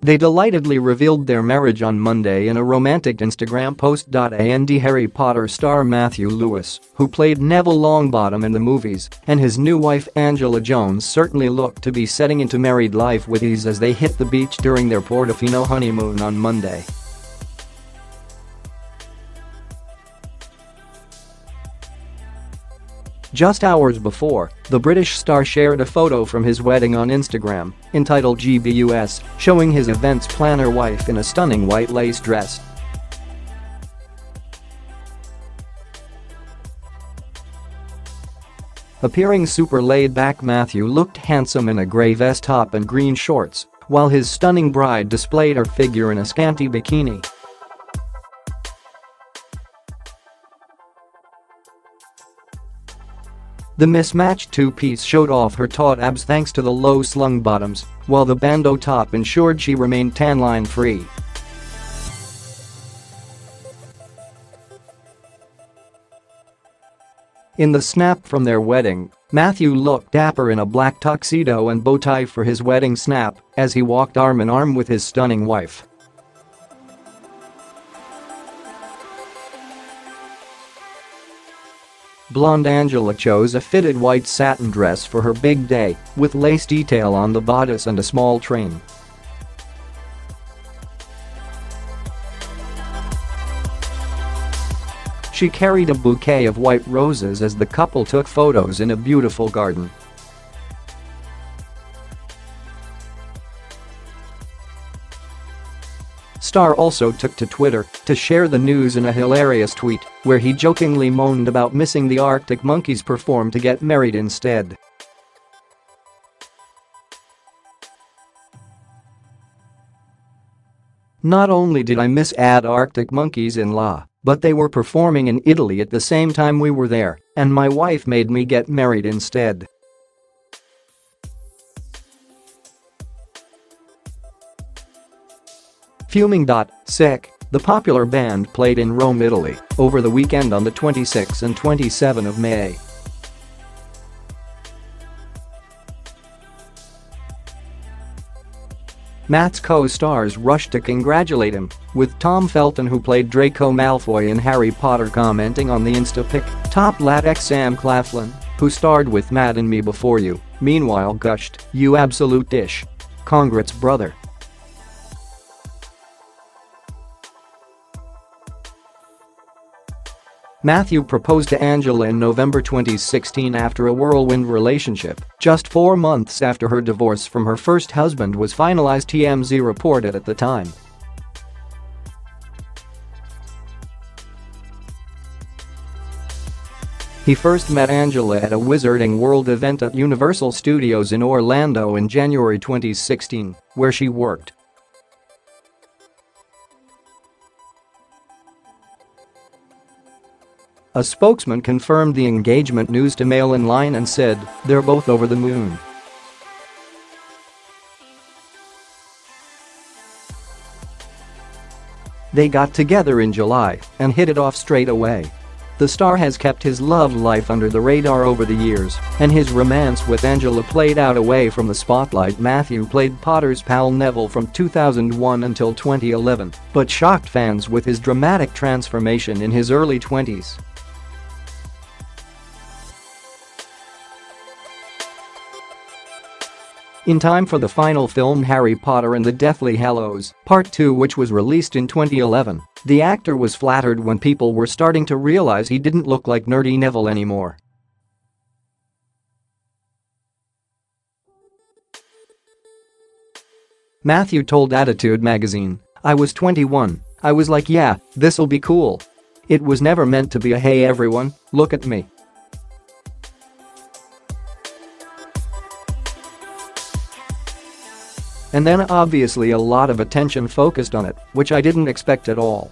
They delightedly revealed their marriage on Monday in a romantic Instagram post. And Harry Potter star Matthew Lewis, who played Neville Longbottom in the movies, and his new wife Angela Jones certainly looked to be setting into married life with ease as they hit the beach during their Portofino honeymoon on Monday. Just hours before, the British star shared a photo from his wedding on Instagram, entitled GBUS, showing his events planner wife in a stunning white lace dress. Appearing super laid-back Matthew looked handsome in a grey vest top and green shorts, while his stunning bride displayed her figure in a scanty bikini. The mismatched two-piece showed off her taut abs thanks to the low-slung bottoms, while the bandeau top ensured she remained tan-line free. In the snap from their wedding, Matthew looked dapper in a black tuxedo and bow tie for his wedding snap as he walked arm-in-arm with his stunning wife. Blonde Angela chose a fitted white satin dress for her big day, with lace detail on the bodice and a small train. She carried a bouquet of white roses as the couple took photos in a beautiful garden. Star also took to Twitter to share the news in a hilarious tweet where he jokingly moaned about missing the Arctic Monkeys perform to get married instead. Not only did I miss ad Arctic Monkeys in La, but they were performing in Italy at the same time we were there, and my wife made me get married instead. Fuming. Sick, the popular band played in Rome, Italy, over the weekend on the 26 and 27 of May. Matt's co-stars rushed to congratulate him, with Tom Felton who played Draco Malfoy in Harry Potter commenting on the Insta pic, top latex Sam Claflin, who starred with Matt and Me Before You, meanwhile gushed, you absolute dish. Congrats brother. Matthew proposed to Angela in November 2016 after a whirlwind relationship, just four months after her divorce from her first husband was finalized TMZ reported at the time. He first met Angela at a Wizarding World event at Universal Studios in Orlando in January 2016, where she worked. A spokesman confirmed the engagement news to Mail Online and said, they're both over the moon. They got together in July and hit it off straight away. The star has kept his love life under the radar over the years, and his romance with Angela played out away from the spotlight. Matthew played Potter's pal Neville from 2001 until 2011, but shocked fans with his dramatic transformation in his early 20s. In time for the final film Harry Potter and the Deathly Hallows, Part 2 which was released in 2011, the actor was flattered when people were starting to realize he didn't look like nerdy Neville anymore. Matthew told Attitude magazine, I was 21, I was like yeah, this'll be cool. It was never meant to be a hey everyone, look at me. And then obviously a lot of attention focused on it, which I didn't expect at all.